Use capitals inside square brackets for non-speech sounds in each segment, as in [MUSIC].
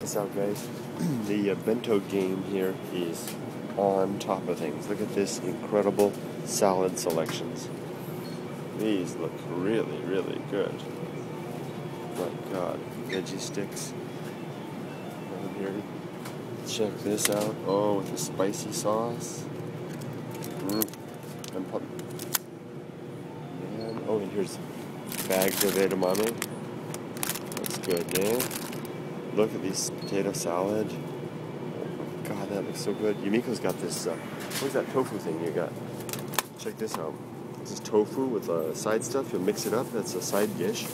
this out, guys. [CLEARS THROAT] the uh, bento game here is on top of things. Look at this incredible salad selections. These look really, really good. My God, veggie sticks. Down here. Check this out. Oh, with the spicy sauce. Mm. And pop-. Oh, and here's bags of edamame. That's good, man. Look at these potato salad. God, that looks so good. Yumiko's got this. Uh, what's that tofu thing you got? Check this out. This is tofu with uh, side stuff. You'll mix it up. That's a side dish.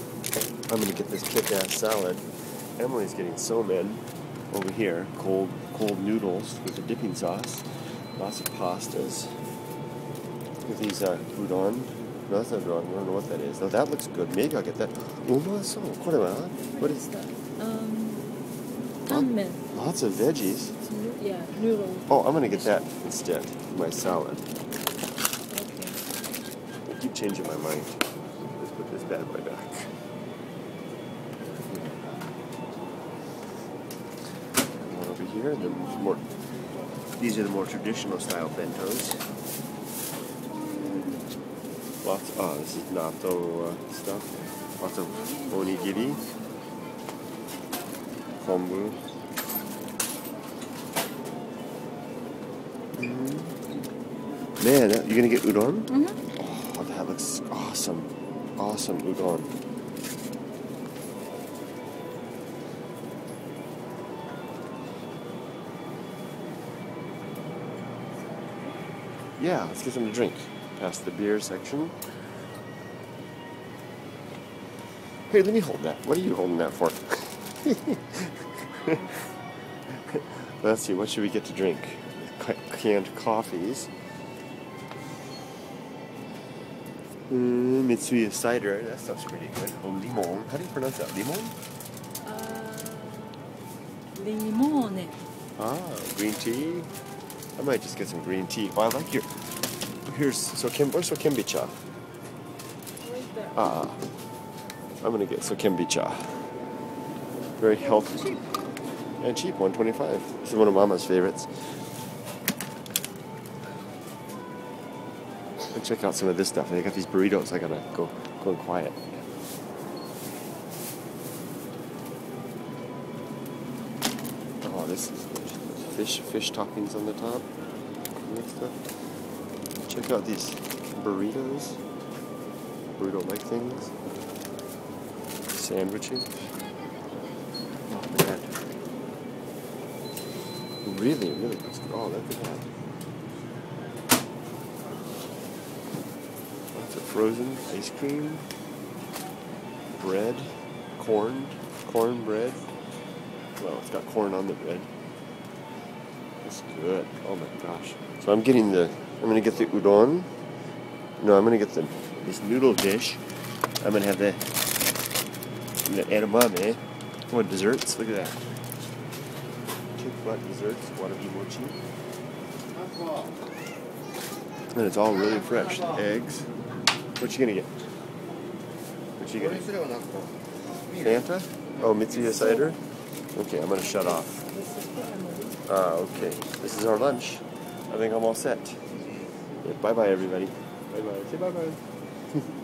I'm gonna get this kick-ass salad. Emily's getting somen over here. Cold, cold noodles with a dipping sauce. Lots of pastas. With these uh, udon. No, that's not udon. I don't know what that is. No, that looks good. Maybe I'll get that. What is that? Um, Lots of veggies. Yeah, noodle. Oh, I'm gonna get that instead. My salad. Okay. I keep changing my mind. Let's put this bad boy back. One over here, and then more. These are the more traditional style bentos. Lots. Oh, this is natto uh, stuff. Lots of onigiri, Mhm. Man, you're gonna get udon? Mm-hmm. Oh, that looks awesome. Awesome udon. Yeah, let's get some to drink. Past the beer section. Hey, let me hold that. What are you holding that for? [LAUGHS] let's see, what should we get to drink? Ca- Canned coffees. Mm, Mitsuya cider. That stuff's pretty good. Oh, limon. How do you pronounce that? Limon? Uh, limone. Ah, green tea. I might just get some green tea. Oh, I like your. Here's so kim. Where's? Right there. Ah, I'm gonna get so Sokenbicha. Very healthy Cheap. and cheap. 125. This is one of Mama's favorites. And check out some of this stuff. They got these burritos. I gotta go go in quiet. Oh, this is. Fish fish toppings on the top. and. Check out these burritos. Burrito like things. Sandwiching. Really, really looks good. Oh, look at that. Lots of frozen ice cream, bread, corn, corn bread. Well, it's got corn on the bread. It's good. Oh my gosh. So I'm getting the. I'm gonna get the udon. No, I'm gonna get the this noodle dish. I'm gonna have the the edamame. Oh, desserts. Look at that. Kick butt desserts. warabi mochi. And it's all really fresh. The eggs. What you gonna get? What you gonna get? Fanta? Oh, Mitsuya cider? Okay, I'm gonna shut off. Ah, okay. This is our lunch. I think I'm all set. bye bye, everybody. Bye bye. Say bye bye. [LAUGHS]